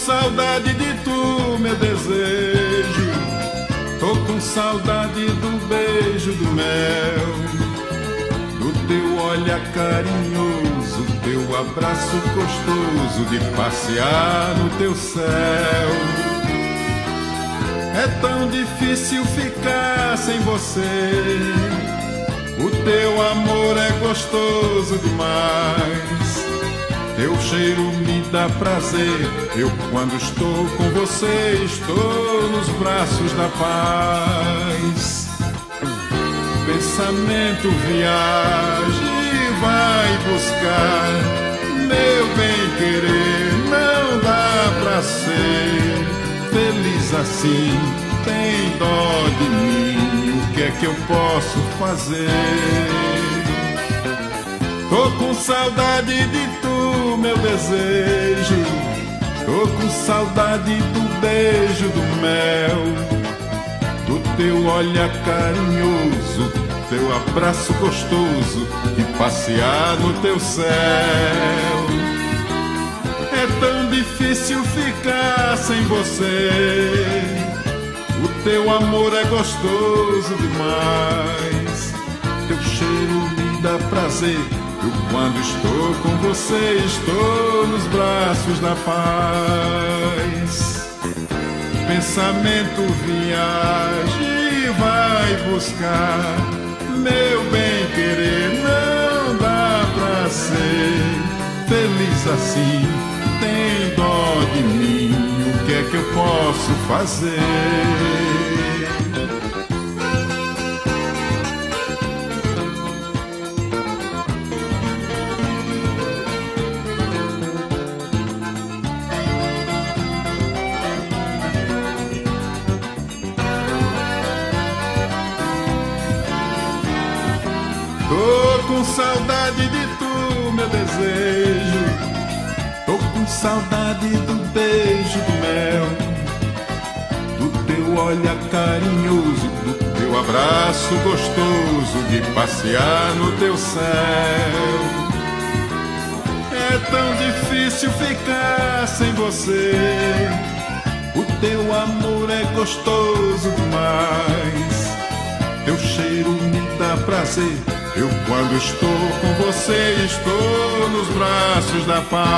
saudade de tu, meu desejo. Tô com saudade do beijo do mel, do teu olhar carinhoso, teu abraço gostoso de passear no teu céu. É tão difícil ficar sem você. O teu amor é gostoso demais. Teu cheiro me dá prazer. Eu, quando estou com você, estou nos braços da paz. Pensamento viaja e vai buscar. Meu bem querer, não dá pra ser feliz assim. Tem dó de mim, o que é que eu posso fazer? Tô com saudade de tu, meu desejo. Tô com saudade do beijo do mel, do teu olhar carinhoso, teu abraço gostoso e passear no teu céu. É tão difícil ficar sem você. O teu amor é gostoso demais. Teu cheiro me dá prazer eu quando estou com você, estou nos braços da paz. Pensamento viaja e vai buscar meu bem querer. Não dá pra ser feliz assim. Tem dó de mim, o que é que eu posso fazer? Com saudade de tu, meu desejo. Tô com saudade do beijo do mel, do teu olhar carinhoso, do teu abraço gostoso de passear no teu céu. É tão difícil ficar sem você. O teu amor é gostoso demais. Teu cheiro me dá prazer eu, quando estou com você, estou nos braços da paz.